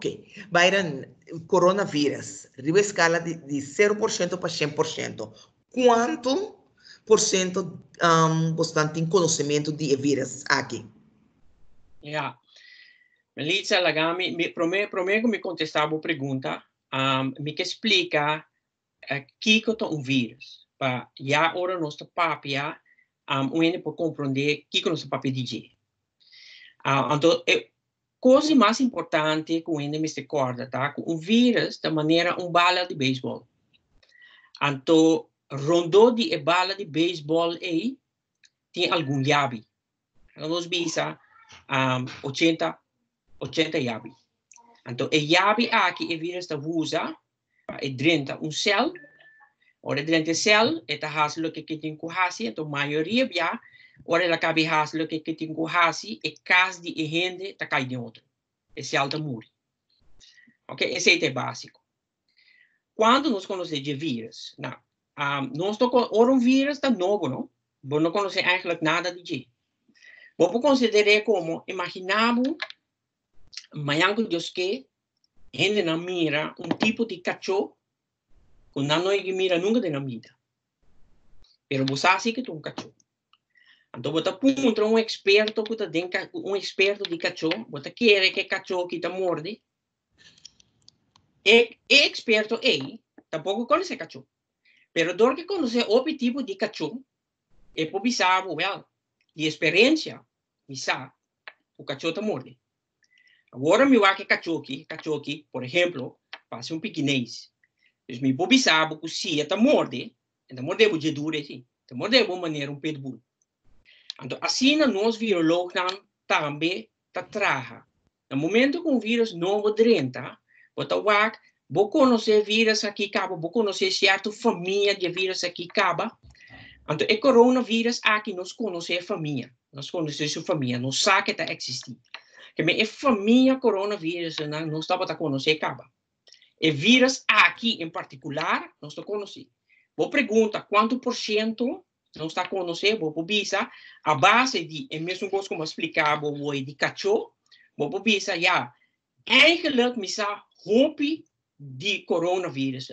Ok. Byron, coronavírus, uma escala de, de 0% para 100%. Quanto por cento um, você tem conhecimento de vírus aqui? Yeah. Melissa Lagami, me, primeiro me contestava a pergunta, um, me que explica uh, que é um vírus. Para já ora nosso papo já um, o por compreender que é nosso papo DJ. Uh, então, é, coisa mais importante que o me recorda, tá? Um vírus, da maneira um bala de beisebol. Então, rondou de bala de beisebol aí, tem algum yabi. Nós bisa um, 80 80 yabi. Então, e yabi aqui é vírus da usa é dentro um céu, ora dentro céu, é tá haslo que tem com hasi, então maioria já, ora ela cabe haslo que que tem com hasi, e caso de gente tá cai de outro. Esse alta muri. Ok? Esse é básico. Quando nós conhecemos de vírus, não, um, nós estamos ora um vírus tá novo, não? Vou não conhecer eigenlijk nada de jeito. Vou considerar como, imaginamos Mayango Josuke, gente na mira um tipo de cachorro que não é mira nunca na vida. Pero você sabe que é um cachorro. Então, você punta um experto que tem um experto de cachorro, você quer que cachorro que te morde. E experto é, tampouco conhece cachorro. Pero dor que conhece outro tipo de cachorro, é por sabe, well, de experiência, me sabe, o cachorro te morde. Agora, meu aqui cachorro, cachorro, por exemplo, passa um piquinês. Eles me bobisavam que se está morde, está morde o de duro assim, está morde de maneira um pitbull. Então, assim, nós virologos também tá traja. No momento que um vírus novo drenta, bota o vou conhecer vírus aqui caba, vou conhecer certa família de vírus aqui caba. Então, é coronavírus aqui nós conhecemos família, nós conhecemos a família, nós sabemos que está existindo que é família coronavírus, não, não estava a conhecer acaba. E vírus aqui em particular, não estou conhecendo. Vou perguntar quanto por cento não está conhecendo, vou publicar a base de, é mesmo coisa como explicava o de cachorro, vou publicar já, eigenlijk me sa roupa de coronavírus.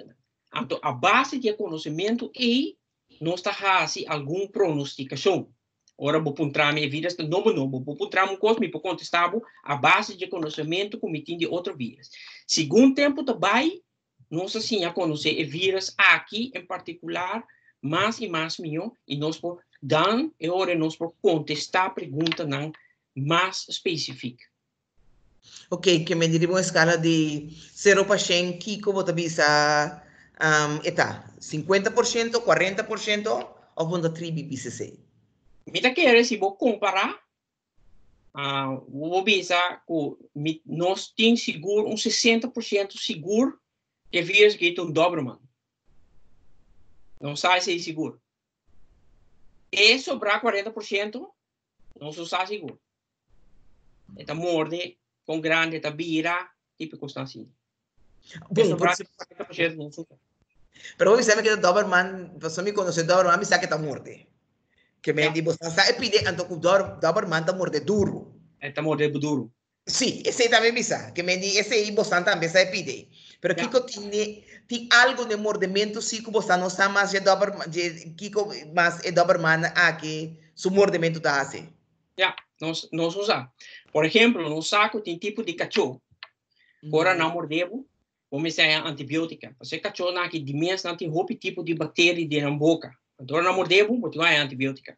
Então, a base de conhecimento é, não está fazendo alguma pronosticação. Ora, vou encontrar minha vida novo, novo. Vou encontrar um coisa, me contestar a base de conhecimento tem de outro vírus. Segundo tempo também, nós assim a conhecer vírus aqui em particular, mais e mais melhor, e nós por dan e ora nós por contestar a pergunta não mais específica. Ok, que me diria uma escala de 0 para 100, Kiko, vou bisa um, eta, 50%, 40% ou vou tribi BCC? Mita quer se vou comparar, uh, vou pensar que nós temos seguro, um 60% seguro que vírus que é um Doberman. Não sai se seguro. E sobrar 40%, não se sabe seguro. Está morde, com grande, está vira, coisa assim. Bom, sobrar 40%, não se sabe. Pero vos sabes que o Doberman, você me conhece Doberman, me sabe que está morde. que me di bostanza e pide anto dor dabar manta morde duro. E ta morde duro. Sì, ese también bisa, que me di ese i bostante también se pide. Pero. Kiko tiene, tiene algo de mordimiento sí que bostante no está más de dabar, de Kiko más e dabar man aqui su mordimento tá assim. Ya, nós. Por exemplo, no saco tem tipo de cachorro. Agora não mordebo, vamos dizer antibiótica. Você cachorro na que dimens não tem roupa tipo de bactéria de na boca. Então, na mordebo, botou é antibiótica.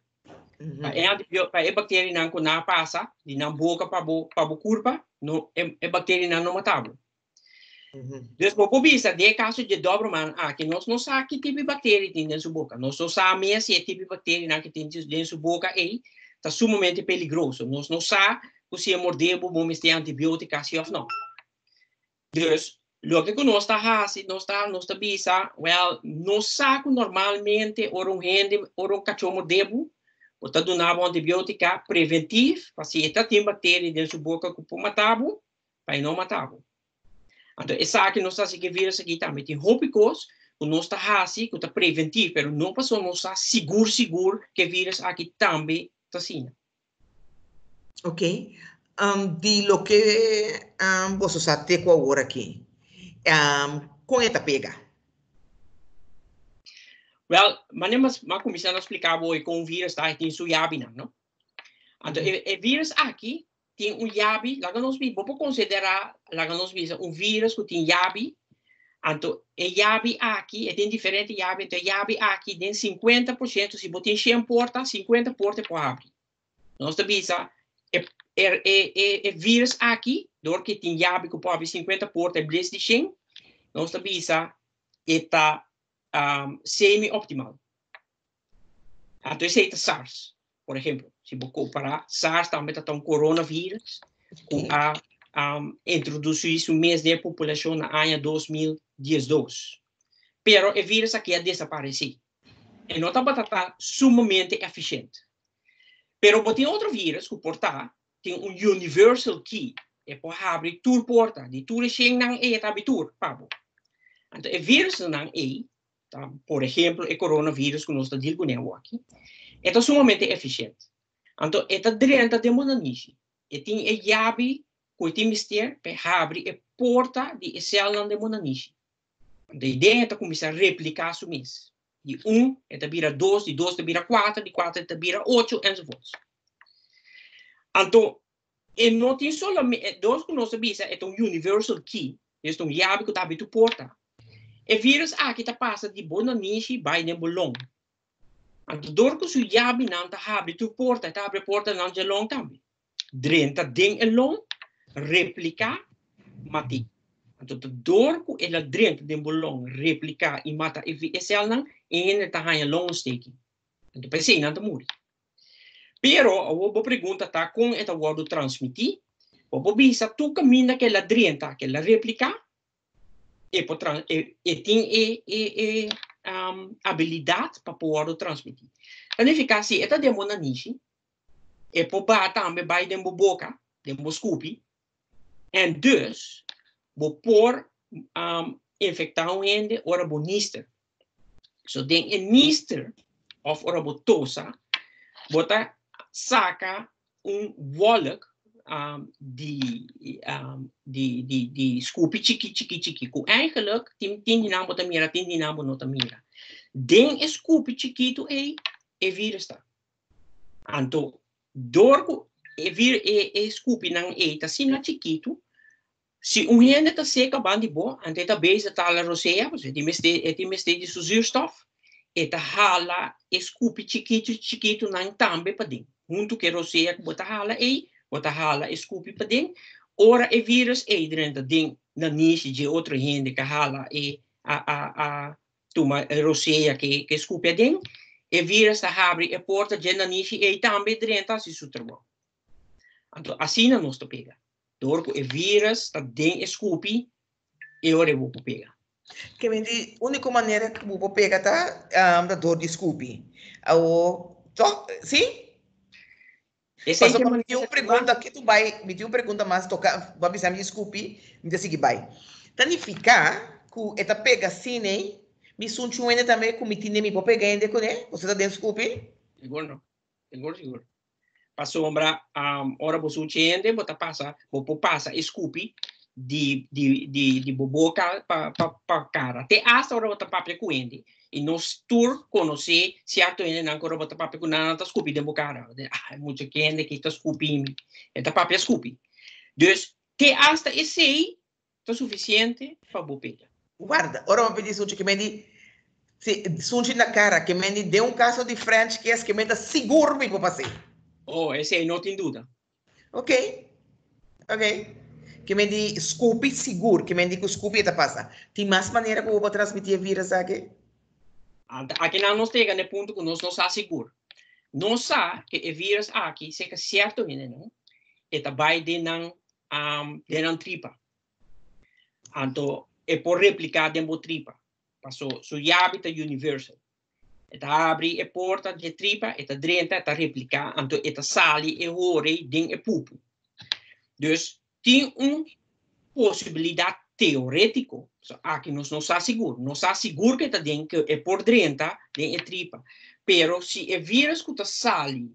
Uhum. É antibiótica, é bactéria não que não passa, de na boca para bo curva, é, é bactéria não não matável. Uhum. Então, por vista de caso de Doberman, ah, que nós não sabemos que tipo de bactéria tem dentro da boca. Nós só sabemos se é tipo de bactéria que tem dentro da boca e está sumamente perigoso. Nós não sabemos se é mordebo, vamos ter antibiótica, se ou não. Então, Lo que nós está fazendo, nós está, nós está bisa, well, nós saco normalmente or um rende, or um cachorro debo, ou está dando antibiótica preventivo, para se está tem bactéria dentro da boca que pode matar, para não matar. Então, aqui nós está se que vírus aqui também tem rópicos, o fazendo, que está preventivo, mas não passou, nós está seguro, seguro, que vírus aqui também está assim. Ok. um, de lo que um, está com agora aqui. Um, com esta pega. Well, mas mas começando a explicar hoje com o vírus está em sua yabina, não? Então, mm -hmm. o vírus aqui tem um lá nós vamos considerar, vamos um vírus que tem yabi, então, o yabi aqui, tem diferente yabi, então yabi aqui tem 50%, se você encher porta, 50 portas pode abrir. Nós também é, é, é, é, vírus aqui, dor que tem yabi que pode abrir 50 portas, é de Shen, nós também está um, semi-optimal. Então, é SARS, por exemplo. Você comparar SARS também está um coronavírus, com a um, introduziu isso mês da população na ano 2012. Pero o vírus aqui é desaparecido. E não está sumamente eficiente. Pero tem outro vírus que porta tem um universal key. E pode abrir toda porta. De tudo que não é, está aberto. Então, o vírus não é Tá? Por exemplo, o coronavírus que nós estamos discutindo aqui, é sumamente eficiente. Então, é dentro de. E tem a chave que tem mistério para abrir a porta de célula de. Então, a ideia é começar a replicar mesmo. De um, é vira dois, de dois, é vira quatro, de quatro, é vira oito, e so forth. Então, e não tem somente, dois que nós sabemos, é um universal key, é uma chave que está abrindo porta. E vírus aqui tá passa de bona nishi by ne bolong. Anto dorko su yabi habri tu porta, ta abre porta nan je long tambi. Drenta ding e long, replica, mati. Anto ta dorko e la drenta den bolong, replica, i mata e vi esel nan, en ta hanya long steki. Anto pensei nan ta muri. Pero, a bo pergunta ta kung eta wado transmiti, o bisa tu camina que la drenta, que la replica, e, e, e tem e, e, e habilidade para poder transmitir. Então, fica assim, esta demora nisso, e por também vai dentro da boca, dentro do scoopy, e dus, vou pôr um, infectar um ende, ora bo nister. So, den en nister, of ora bo tosa, bota saca um wolk die, um, die, die, die scoopie chiki chiki chiki. Ku eigenlijk tim tin dinamo tamira tin dinamo no tamira. Den is scoopie chiquito e e virus ta. Anto door e vir e e scoopie nang e ta sina chiquito. Si un hende ta seca bandi bo, ante ta base ta la rosea, e ti meste e ti meste su zuurstof. E ta hala e scoopie chiquito chiquito nang tambe pa ding. Junto que rosea que bota hala e wat hala e scoopie pa ding. Ora e virus e dat ding na niche de outro gente que hala e a a a tuma roseia que que scoopie ding. E vírus da habri e porta de na niche e também drenta se sutrabo. Então assim não nos pega. Dorco e vírus da ding e scoopie e ora vou pegar. Que de única maneira que vou pegar tá um, da dor de scoopie. O, sim? Esse Mas me uma pergunta que tu vai, me tinha uma pergunta mas tocar, vou avisar me desculpe, me disse que vai. Tanificar que eta pega cine, me sunte um ainda também com me tinha me vou pegar ainda com né? Você tá dentro desculpe? Seguro não. Seguro seguro. Passou ombra um, ora você ainda, bota passa, vou passa, desculpe de de de de boboca para para cara. Até hasta ora bota papel com ele e nos tour conhecer certo ele não coro bota papel com nada scoopy de bocara ah muito quente que está scoopy é tá papel scoopy dus te hasta esse aí tá suficiente para bopeia guarda ora vou pedir sunchi que me di se sunchi na cara que me de um caso de French que é que me dá seguro me vou fazer oh esse aí não tem dúvida ok. Ok que me di Scoopy seguro, que me di que o Scoopy está passa. Tem mais maneira que vou transmitir vírus aqui? Aqui não nos chega no ponto que nós não sabemos seguro. Não sabe que o vírus aqui seja certo ainda não. E também de não um, de não tripa. Então, é por replicar dentro da tripa. Passou, seu hábito universal. Eta abre a porta de tripa, eta drenta, eta replica, então eta sali e hore ding e pupu. Dus, tem uma possibilidade teórico, aqui nós não está seguro, não está seguro que está dentro, é por dentro, dentro é tripa. Pero se é vírus que está sali,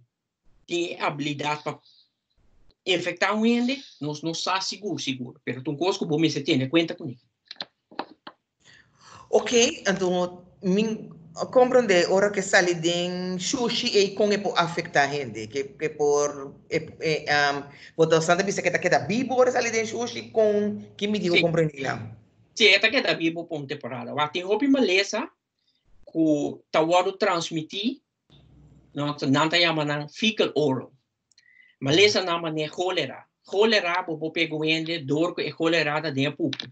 tem habilidade para infectar um ende, nós não está seguro, seguro. Pero tu coisa bom, você tem conta com isso. Ok, então, min, compreende, ora que sale de sushi e com e afectar a gente, que, que por, e, e, um, botar santa bisa que tá queda vivo, ora sale de sushi com, que me digo compreender lá. Sim, esta queda vivo por uma temporada. Mas tem roupa maleza, que tawado transmitir, não, não tá chamando fecal oral. Maleza nama ne cólera. Cólera bo pego ende dor e cólera da de pupo.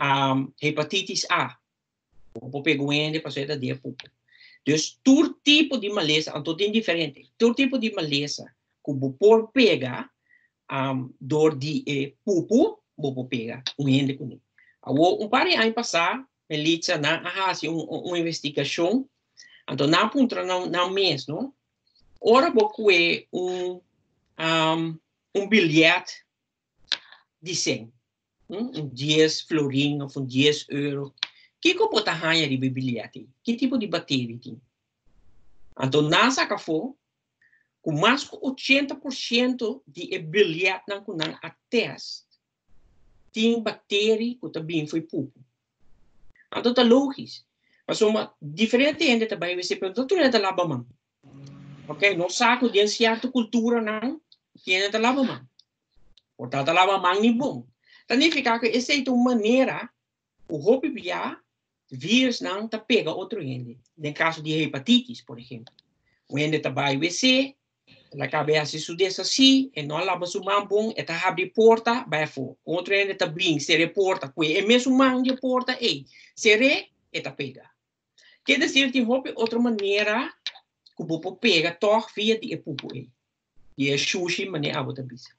Um, hepatitis A. Bo pego ende para da de pupo. Dus todo tipo de maleza, então tem diferente. Todo tipo de maleza que bo por pega um, dor de eh, pupo, bo pega um ende com ele. Um par de anos passar, Melissa na ahasi um, uma investigação, então na ponta não não mês, não? Ora boku é um um, um bilhete de 100, um 10 florim ou um 10 euro. Que que pode ganhar de bilhete? Que tipo de bateria tem? Então, na saca for, com mais de 80% de bilhete não com a teste, tem bateria que também foi pouco. Então, tá lógico. Mas uma diferente gente também, você pergunta, tu é da Labamã. Ok? Não saco de certa cultura, não tiene da lava man. Portanto, a lava man ni bom. Significa que essa é uma maneira o roupa via vírus não tá pega outro ende. No caso de hepatitis, por exemplo. O ende tá vai WC, la cabeça se dessa assim, e não lava su man bom, e tá abre porta, vai fora. Outro ende tá bem, se reporta, que é mesmo man de porta, e se re, e tá pega. Quer dizer, tem outra maneira que o povo pega, tor via de e. E é sushi, nem água da bisa.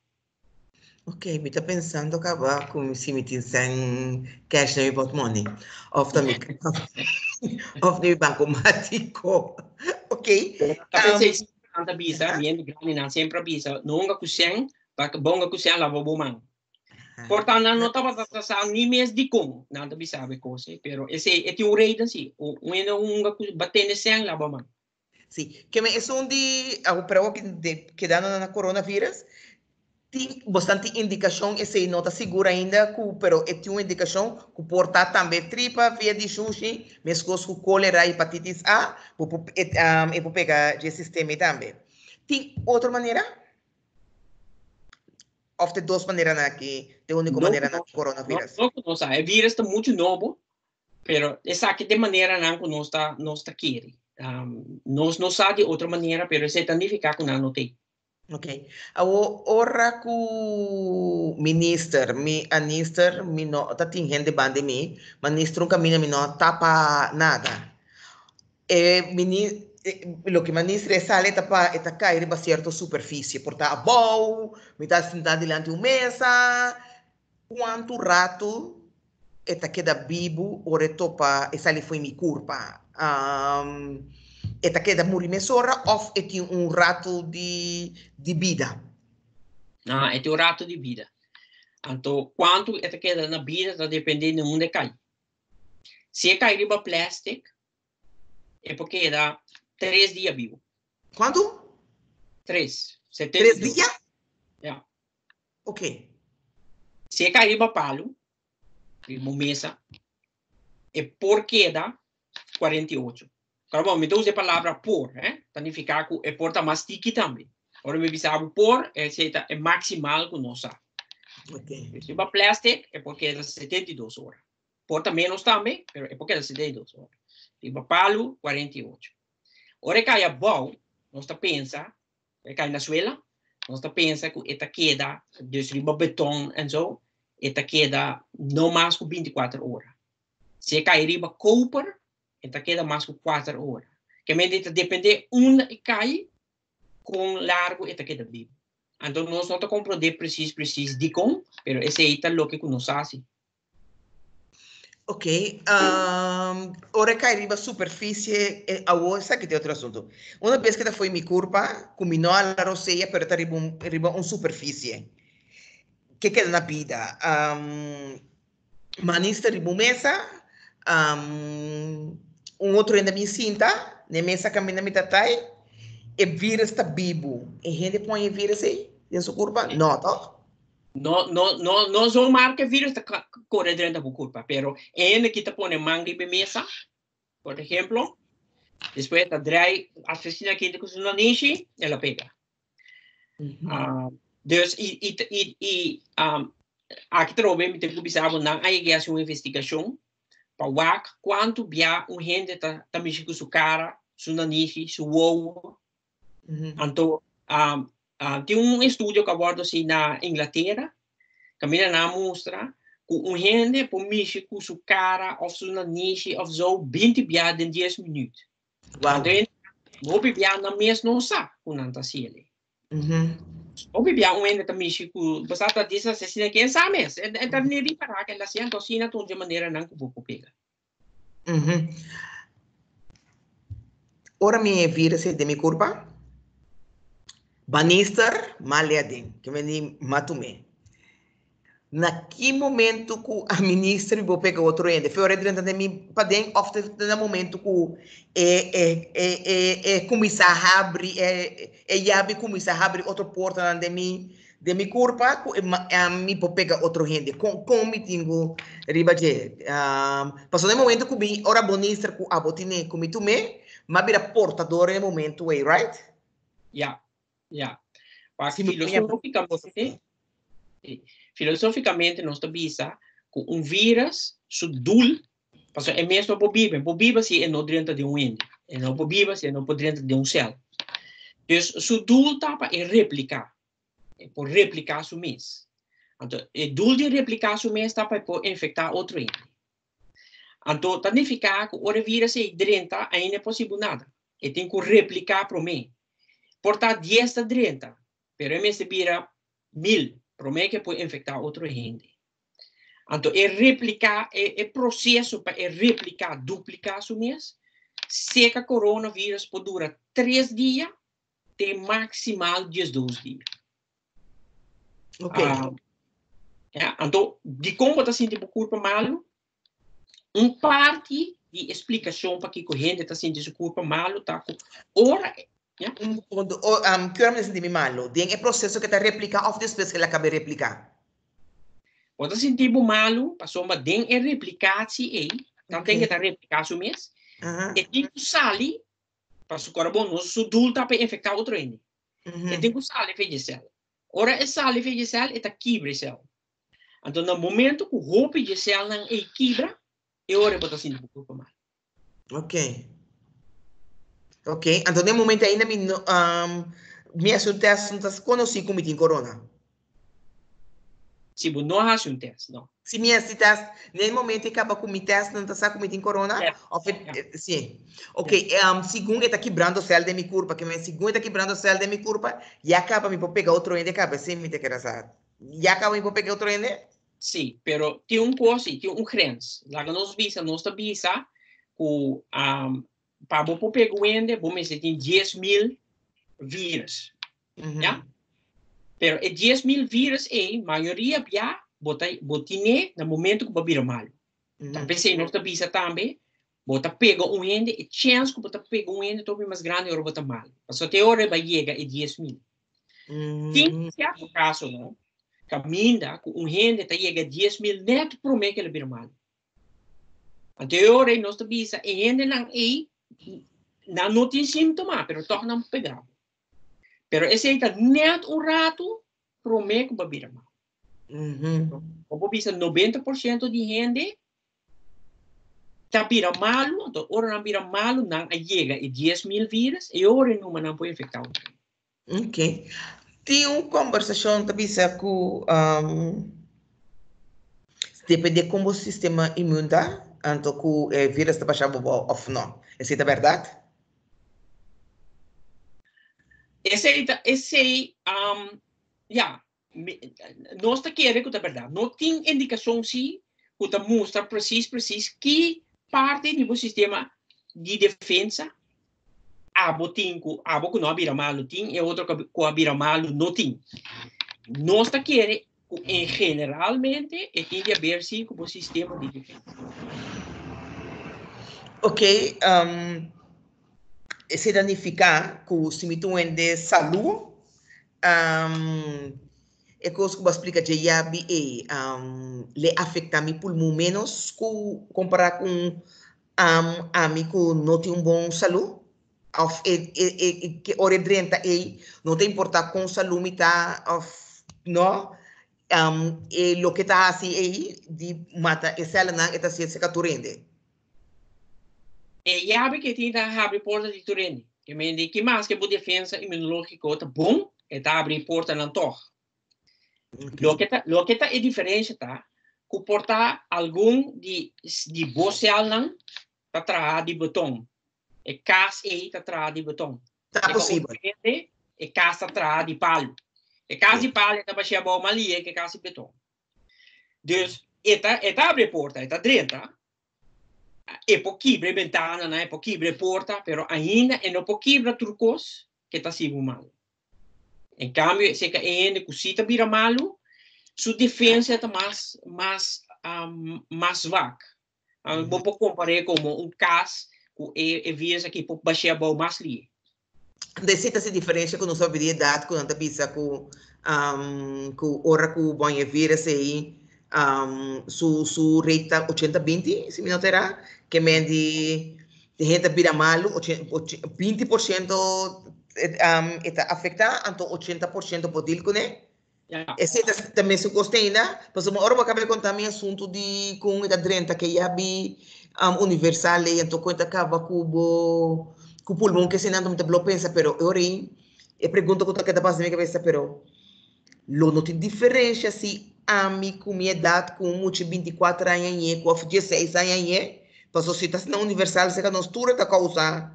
Ok, me está pensando acabar com se me sem cash no meu money. Of the of the banco mático. Ok. Tá pensando tanta bisa, bien grande na sempre bisa. Nunca kuseng, tak bonga kuseng lava bumang. Portanto, não estava tratando nem mesmo de como, nada bisa sabe coisa, pero esse é o rei da si. O um batendo sem lava bumang. Sí, que me, es un di, a prueba que, de, que dan na coronavirus, tem bastante indicação, essa não está segura ainda, pero é uma indicação que porta também tripa, via de sushi, mesmo com cólera e hepatitis A, e um, pegar esse sistema também. Tem outra maneira? Ou tem duas maneiras aqui, de única maneira na coronavírus? Não, não, não, é vírus está muito novo, pero essa aqui de maneira não que não está, não está querendo um, não, não sabe de outra maneira, mas se significa que não tem. Ok. O ora ku minister, mi a minister mi no ta ting gente bande mi, ministro un camino mi no tapa nada. E mini lo que ministro sale tapa eta cair ba cierto superfície, porta bow, mi ta sentado diante uma mesa, quanto rato eta queda vivo, ore topa e sale foi mi curpa um, eta queda muri mesora of eti um rato de, de vida? Ah, eti um rato de vida. Então, quanto eta queda na vida está dependendo de onde cai. Se cai riba plástico, é porque dá três dias vivo. Quanto? Três. Três dias? Yeah. Ok. Se cai riba palo, riba mesa, é porque dá 48. Claro, me usa a palavra por, eh? Significa que é porta mais tiki também. Agora me bisabo por, é, é maximal nós sabe. Ok. Se vai plástico, é porque é 72 horas. Porta menos também, é porque é 72 horas. Se vai palo, 48. Ora que é bom, nós pensa, é que na suela, nós pensa que esta queda, dus riba beton e zo, esta queda não mais que 24 horas. Se cai riba copper, então queda mais que 4 horas. Que medita depende onde cai, com largo eta queda vivo. Então nós não compreender preciso preciso de pero esse é o que nós fazemos. Ok. Um, cai riba superfície, eh, agora sabe que tem outro assunto. Uma vez que foi minha curva, combinou a roceia, pero está riba um, riba um superfície. que queda na vida? Um, manista riba mesa, um, um outro ainda me sinta, na mesa caminha me tatai, e vírus está vivo. E gente põe vírus aí, sua curva? Não, tá? No, no, no, no son marca vírus que corre dentro de culpa, pero en que te pone manga y mesa, por ejemplo, después te trae asesina que te una niche, ela pega. Uh uh, dus, e, e, e, e um, aqui também me tem que observar, não há que uma investigação ver quanto bia um gente tá mexendo com sua cara, sua niche, seu ovo. Então, um, uh, tem um estudo que aborda assim na Inglaterra, que me na mostra que um gente por mexer com sua cara, ou sua niche, ou zo 20 bia em 10 minutos. Wow. Então, vou bia na mesma sabe o não está sendo. O bia um ainda também chico, você está dizendo assim que é sabe, é é também reparar que ela se antocina de maneira não que vou pegar. Uhum. Ora me vira se de minha curva. Banister malhadin, que me matume. Naquele momento que a ministra vou pegar outro ende, foi de mim para dentro, ofte no momento que é é é é começar a abrir, é é já começar a abrir outra porta de mim de minha curva, a mim vou pegar outro ende, com com me tenho riba de, passou no momento que me ora ministra que a botine que me tomei, mas vira portador no momento, right? Yeah. Yeah. Porque filosoficamente, filosoficamente nós visa que um vírus, su dul, porque é mesmo viver, para viver se é não dentro de um índio, é para viver se é não para dentro de um céu. Então, su dul tapa é replicar, é por replicar su mês. Então, é dul de replicar su mês tapa é por infectar outro índio. Então, significa que o vírus é dentro ainda é possível nada. E tem que replicar para mim portar 10 a 30, pero vez de vira 1000, promete que pode infectar outro gente. Então, é replicar, é, é processo para é replicar, duplicar isso mesmo. Se que coronavírus pode durar 3 dias, tem maximal 12 dias. Ok. Uh, ja, então, de como está sentindo o corpo malo, um parte de explicação para que a gente está sentindo o corpo malo, tá? Ora, Yeah. Um, um, que me senti malo. Tem é processo que está replicar of depois que ela acaba de replicar. Quando senti malo, passou uma den é replicar se então tem que estar replicar o mês. E tem que sair, para o corpo não se dulta para infectar outro ainda. E que sair fez céu. Ora é sair fez céu e tá quebra céu. Então no momento que o roupa de céu não é quebra, é hora para sentir o corpo mal. Ok. Ok, então no momento ainda me, um, minhas testes conheci como tem corona. Sim, não há um teste, não. Se minhas testes, no momento acaba com o teste, não está como tem corona? Yeah. yeah. Sim. Ok, yeah. um, segundo está quebrando o céu de minha curva, que meu segundo está quebrando o céu de minha curva, e acaba me pegar outro ende, acaba sem me ter que razar. E acaba me pegar outro ende? Sim, pero tem um coisa, tem um crens. Lá nós visa, nós visa, que um, para você pegar o você tem 10 mil vírus. Uhum. Ja? Pero e 10 mil vírus é, maioria já, tem no momento que você vira mal. Uhum. Talvez você não está também, você pega um ende, e chance que você pega um ende, talvez mais grande, ou você mal. Mas até hora vai chegar é 10 mil. Uhum. Tem certo caso, não? Caminha, um ende está chega a 10 mil, neto por mim que ele vira mal. Até hora, nós estamos, e ende não é, não, tem sintoma, pero toch não pegava. Pero esse aí tá net um rato promete que bebida mal. Uhum. Como bisa 90% de gente tá vira malo, então ora não vira malo, não chega e 10 mil vírus, e ora não não pode infectar o Ok. Tem uma conversação também com um, depende como o sistema imune está, então que o vírus está baixando ou não. Essa é a verdade? Esse aí, esse aí, um, yeah, nós está querendo que é verdade. Não tem indicação se que mostra preciso, preciso que parte do sistema de defesa tem que abo não abira malo tem e outro que abira malo não tem. Nós está querendo em generalmente é tem de haver sim como sistema de defesa. Ok, um, se danificar com síntoma de saúde, um, é coisa que eu explico que já é um, le afeta mi pulmão menos que comparar com um, a mim que não tem um bom saúde of e, e, e, que ore drenta e não tem importa com saúde tá of no um, e lo que tá assim aí de mata essa ela não está se se caturende e já que tem da abre porta de turende que me indica que mais que a defesa imunológica tá bom e tá abre porta não torre lo que está lo que está é diferença tá comportar algum de de bocel não tá atrás de botão e cas e tá atrás de botão tá possível e casa atrás de palho e casa de palho tá baixando bom ali é que casa de betão dus eta eta abre porta eta drenta e pouquibre ventana né e pouquibre porta pero ainda e no pouquibre turcos que tá sigo mal em cambio, se que ainda cosita vira malo, sua defesa está mais mais um, mais vaga. Um, uhum. Vou comparar como um caso que é, é que pode baixar bom mais ali. Decita se diferença com nossa habilidade quando a pisa com um, com hora que o banho vira se um, su su rate 80-20, se me notará, que me de de gente vira malo, 20% um, está afecta anto 80% podil kone. Yeah. Esse também se costeina, mas uma hora eu acabei contar meu assunto de com a drenta que já vi um, universal então conta acaba cubo com pulmão que se não muito blo pensa, pero eu ri e pergunto o que está passando na minha cabeça, pero lo não tem diferença se a mim com minha idade com muito 24 anos com 16 anos, passou está na universal se que nós tudo está causando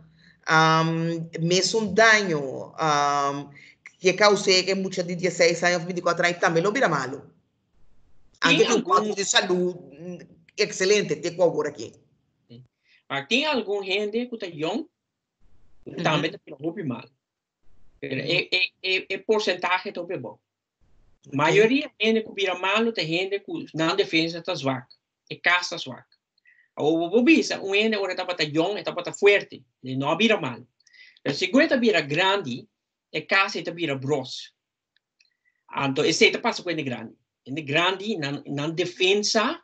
um, mesmo um dano um, que causei que muitas de 16 anos, 24 anos também não vira malo. Ainda tem um quadro de saúde excelente, tem com agora aqui. Mas tem algum gente que está young, também está muito mal. É, é, é, é porcentagem também bom. A maioria gente que vira malo tem gente não defende está vaca, é caça vaca. O bobisa, um ene ora tapa ta young e tapa ta fuerte, e não vira mal. Pero se gueta vira grande, e casa ta vira bros. Anto, esse ta passa com ene grande. Ene grande, nan, nan defensa,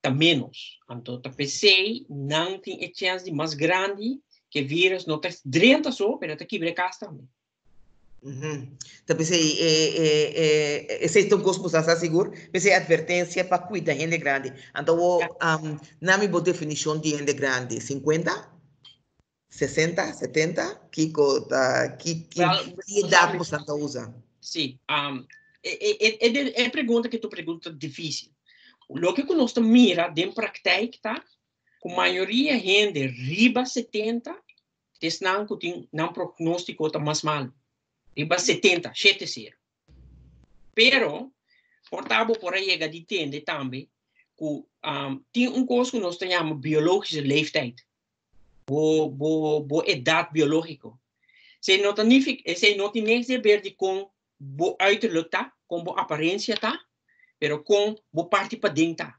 ta menos. Anto, ta pensei, não tem chance de mais grande, que vírus não tá drenta só, pero ta quebra casa também. Uhum. Então, pensei, é, é, é, esse é um gosto para seguro, pensei advertência para cuidar gente grande. Então, um, na minha definição de gente grande, 50, 60, 70, que, que, que, well, que idade você usa? Sim, um, é, é, é, pergunta que tu pergunta difícil. O que nós mira de prática, tá? Com maioria gente riba 70, não tem não prognóstico tá mais mal riba 70, 70. Pero, portavo por aí chega de tende também, que um, tem um coisa que nós chamamos biologische leeftijd. Bo, bo, bo idade biológica. Se não se não tem nem ver de com bo uiterlijk tá, com bo aparência tá, pero com bo parte para dentro tá.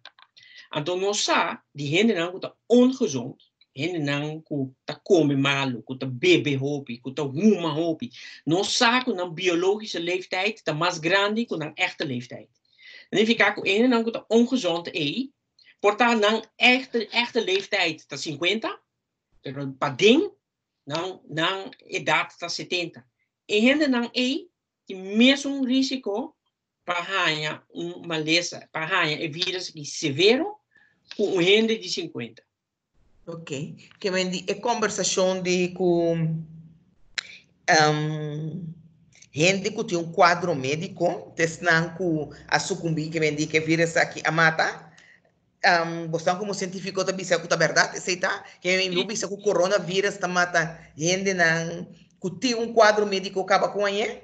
Então nós sa, die gente não está ongezond, Ele não ku come malu, ku ta bebe hopi, ku huma hopi. No saco na biologische leeftijd, ta mas grande ku na echte leeftijd. En even kijken, ene dan ku ta ongezond e, porta na echte, echte leeftijd ta 50, pero pa ding, na, na idade ta 70. E hende na e, que mesmo risco para ganhar uma lesma, para ganhar um vírus severo, com um rende de 50. Ok. Que vendi é conversação de com um, gente que tem um quadro médico, testando que a sucumbir, que vendi que vírus aqui a mata. Um, você como científico também sabe que é verdade, aceita? Que em Lubi que o coronavírus está mata gente não que tem um quadro médico acaba com aí?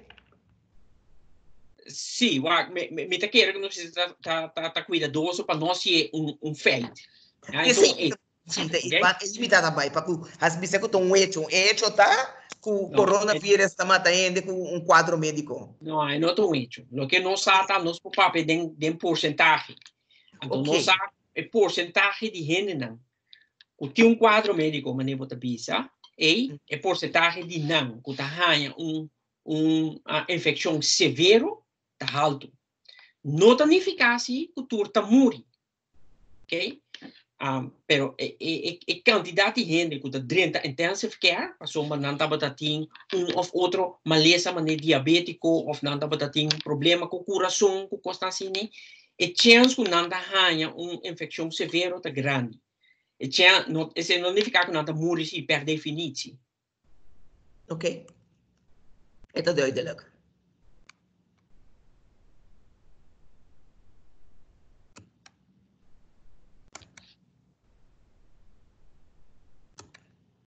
Sim, me, me, me tá querendo que não precisa estar tá, tá, cuidadoso para não ser um, um. Ah, então, sim, okay. limitada vai, para as bisa que um hecho, hecho tá que o coronavírus está matando com um quadro médico. Não, é não um hecho. O que não sabe, nós por papel de, de porcentagem. Então, okay. não sabe é porcentagem de gente não. O tem um quadro médico, mas não bisa, e é porcentagem de não, que tá ganha um uma infecção severa tá alto. Não significa que o tur tá muri. Ok? Um, pero e, e, e quantidade de que está dentro intensive care, não estava um ou outro maleza, mas diabético, ou não estava um problema com coração, com costa assim, e chance que não ganha uma infecção severa tá grande. E chance, não, esse não significa não está morrer per definição. Ok. Então deu ideia.